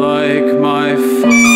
like my father.